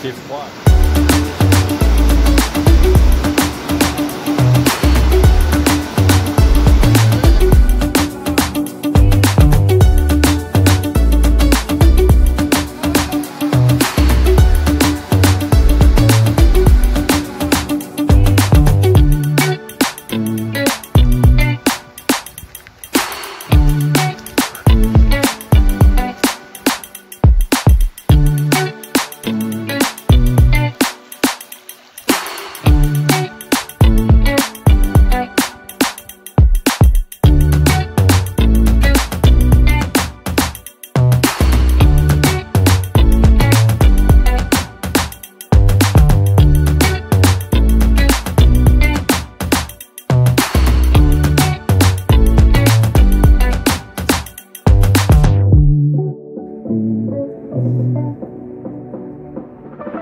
Você é pode.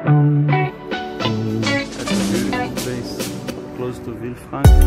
That's a beautiful place close to Villefranche.